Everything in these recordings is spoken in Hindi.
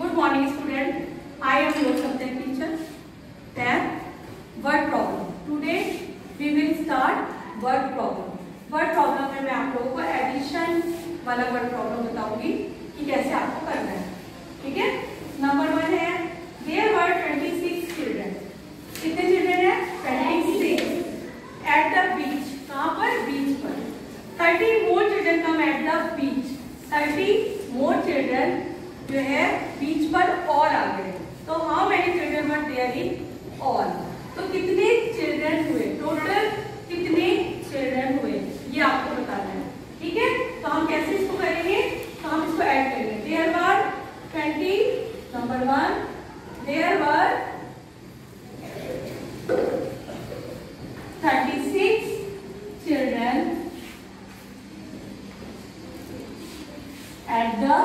Good morning student I am your subject teacher. Then, word problem. Today we will start word problem. Word problem में मैं आप लोगों को एडिशन वाला वर्ड प्रॉब्लम बताऊँगी कि कैसे आपको करना है। ठीक है? नंबर वन है there were twenty six children कितने चिल्ड्रन है? Twenty six at the beach कहाँ पर? बीच पर. Thirty more children come at the beach thirty more children जो है बीच पर और आ गए तो how many children were there in all तो कितने चिल्ड्रन हुए? टोटल कितने चिल्ड्रन हुए? ये आपको बताना है। ठीक है? तो हम कैसे इसको करेंगे? तो हम इसको ऐड करेंगे। There were twenty number one there were thirty six children at the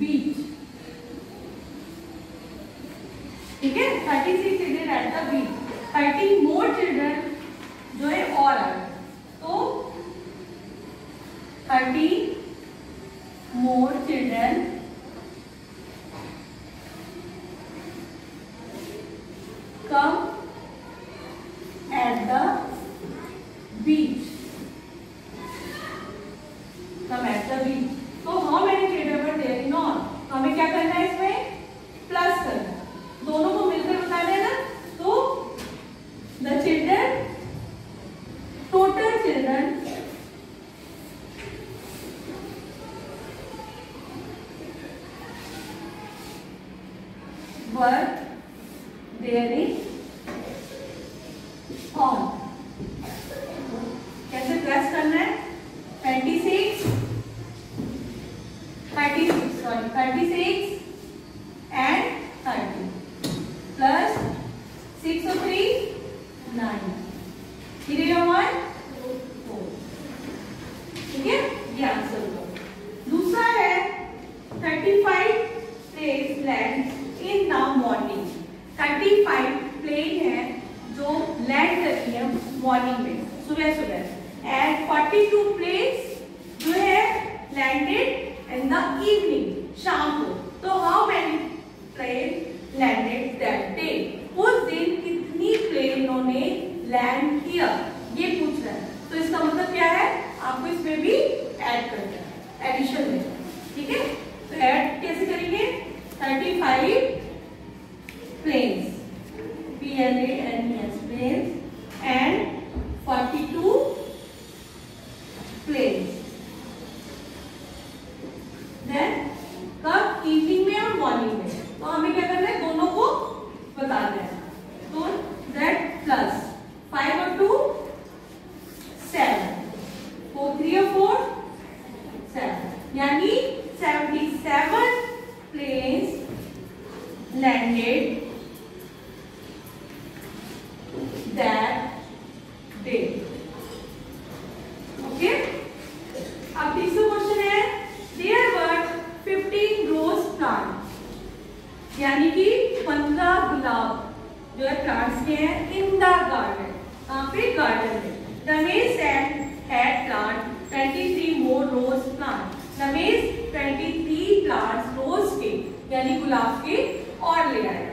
beach 36 children at the beach. 30 more children जो है और आए तो 30 work therein on कैसे प्लस करना है 26 36 sorry 36 and 30 plus 6 or 3 9 five plane है जो लैंड करती है मॉर्निंग में, सुबह सुबह। एंड फोर्टी टू प्लेस जो है लैंडेड इन द इवनिंग शाम को। तो how many plane landed that day उस दिन कितनी प्लेनों ने लैंड किया? ये पूछ रहा है। तो इसका मतलब क्या है? आपको इसमें भी ऐड करना है एडिशन में। ठीक है? तो ऐड कैसे करेंगे? Thirty five planes A N S planes and forty two कब इवनिंग में और मॉर्निंग में. तो हमें क्या करना है? दोनों को बता देना तो दैट प्लस फाइव और टू सेवन फोर थ्री और फोर सेवन यानी seventy seven planes landed that day okay अब तीसरा क्वेश्चन है देयर वर 15 रोज प्लांट यानी कि 15 गुलाब जो है प्लांट्स के हैं इन द गार्डन कहाँ गार्डन में। Ramesh and had plant 23 more rose plant Ramesh 23 plants rose के, यानी गुलाब के, और ले आया।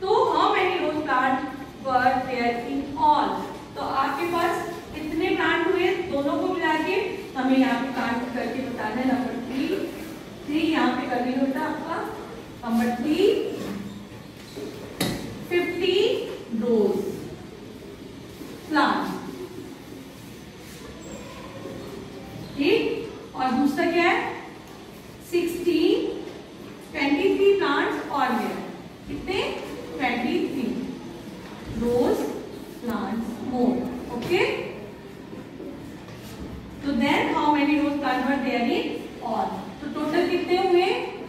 तो how many rose plant were there in all तो आपके पास कितने प्लांट हुए, दोनों को मिला के, हमें यहाँ पे प्लांट करके बताना है। नंबर थ्री थ्री यहाँ पे लीजिए बेटा आपका। Number three fifty rose plant ठीक और दूसरा क्या है सिक्सटीन ट्वेंटी थ्री प्लांट्स और मेरा कितने twenty three rose plants more okay तो then how many rose convert there in all तो टोटल कितने हुए?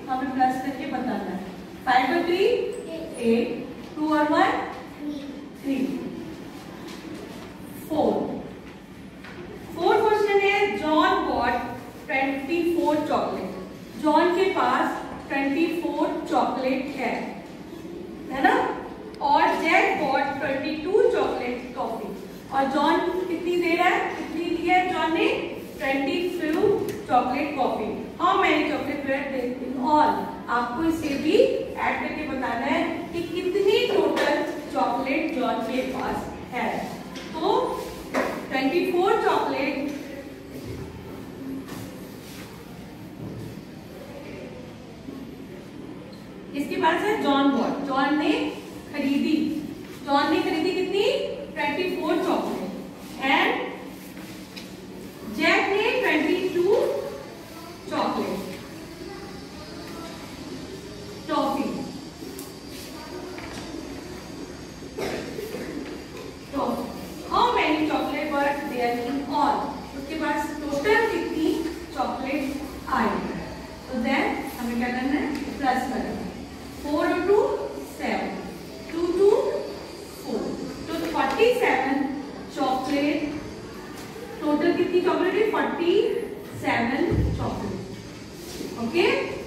हमें प्लस करके बताना है। फाइव और थ्री एट टू और one three four four question है John bought twenty four chocolate John के पास ट्वेंटी फोर चॉकलेट है है ना और Jack bought twenty two chocolate toffee और जॉन कितनी दे रहा है कितनी दी है जॉन ने twenty two chocolate coffee how many chocolate were in all आपको इसे भी ऐड करके बताना है कि कितनी टोटल चॉकलेट जॉन के पास है। तो 24 चॉकलेट इसके पास है जॉन बॉट जॉन ने खरीदी। जॉन ने खरीदी salmon chocolate. Okay?